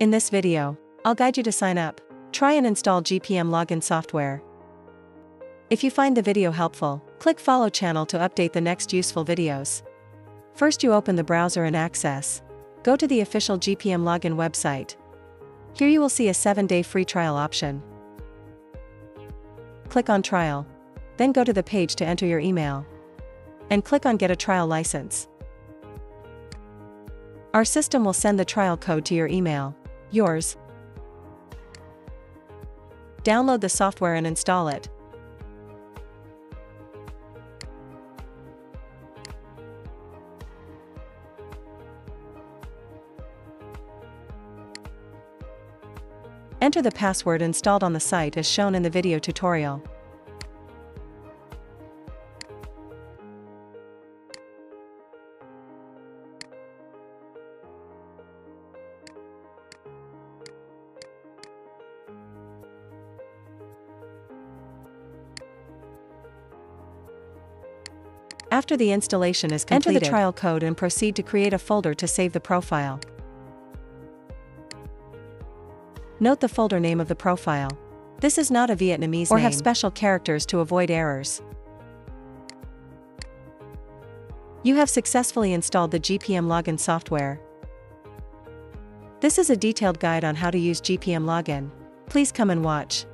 In this video, I'll guide you to sign up. Try and install GPM login software. If you find the video helpful, click follow channel to update the next useful videos. First you open the browser and access. Go to the official GPM login website. Here you will see a 7-day free trial option. Click on trial. Then go to the page to enter your email. And click on get a trial license. Our system will send the trial code to your email. Yours. Download the software and install it. Enter the password installed on the site as shown in the video tutorial. After the installation is completed, enter the trial code and proceed to create a folder to save the profile. Note the folder name of the profile. This is not a Vietnamese or name. have special characters to avoid errors. You have successfully installed the GPM login software. This is a detailed guide on how to use GPM login. Please come and watch.